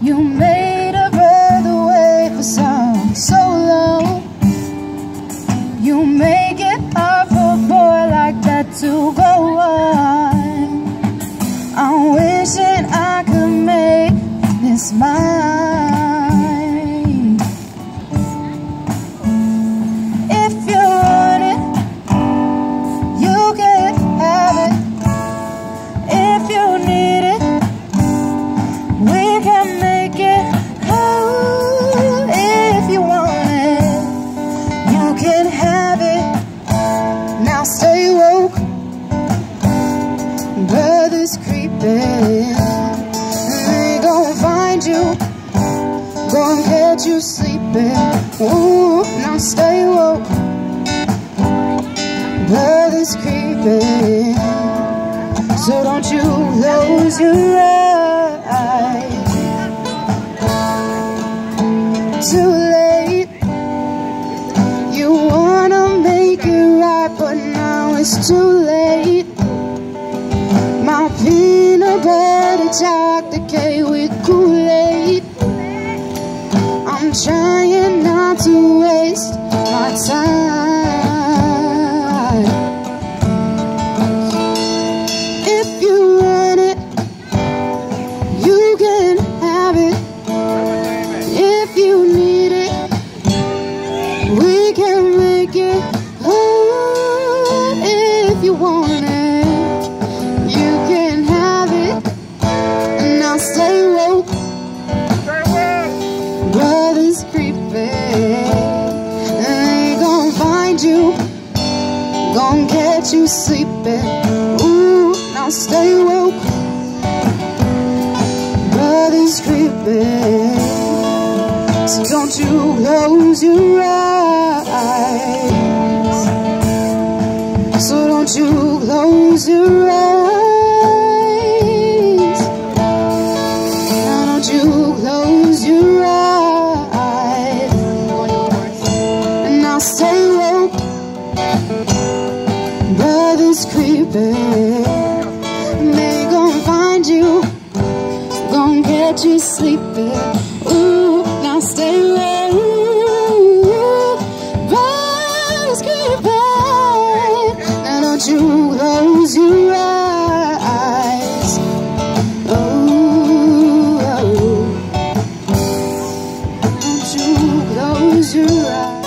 You made a brother wait for something so long You make it hard for a boy like that to go on. I'm wishing I could make this mine. They gon' find you, gon' catch you sleeping. Ooh, now stay woke, brothers creeping. So don't you lose your eyes. Too late. You wanna make it right, but now it's too late. Trying not to waste my time. Gon' catch you sleeping. Ooh, now stay woke, brothers creeping. So don't you close your eyes. So don't you close your eyes. Now don't you close your eyes. And now stay sleeping. They gon' find you, gon' catch you sleeping. Ooh, now stay away. Birds keep. Now don't you close your eyes. Ooh, oh. Don't you close your eyes.